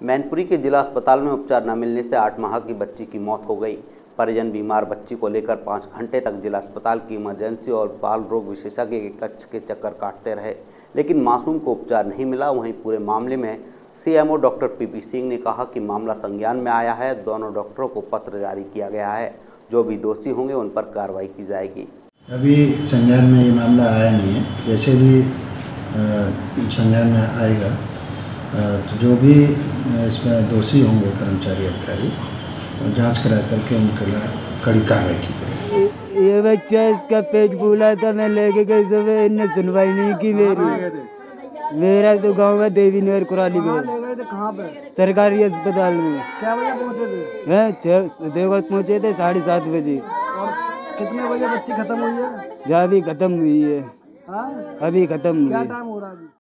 मैनपुरी के जिला अस्पताल में उपचार न मिलने से आठ माह की बच्ची की मौत हो गई। परिजन बीमार बच्ची को लेकर पाँच घंटे तक जिला अस्पताल की इमरजेंसी और बाल रोग विशेषज्ञ के कक्ष के चक्कर काटते रहे, लेकिन मासूम को उपचार नहीं मिला। वहीं पूरे मामले में सीएमओ डॉक्टर पीपी सिंह ने कहा कि मामला संज्ञान में आया है, दोनों डॉक्टरों को पत्र जारी किया गया है। जो भी दोषी होंगे उन पर कार्रवाई की जाएगी। अभी संज्ञान में ये मामला आया नहीं है। जैसे भी संज्ञान में आएगा तो जो भी इसमें दोषी होंगे कर्मचारी अधिकारी जाँच करा करके उनके खिलाफ कड़ी कार्रवाई की जाएगी। ये बच्चा इसका पेट फूला था मैं लेके गई सुबह इनने सुनवाई नहीं की मेरी। मेरा तो गाँव में देवी नगर कुराली पे? सरकारी अस्पताल में। क्या बजे पहुँचे थे? हैं देवगत पहुँचे थे साढ़े सात बजे। कितने बजे बच्ची खत्म हुई है? जहाँ अभी खत्म हुई है। हाँ? अभी खत्म हुई है।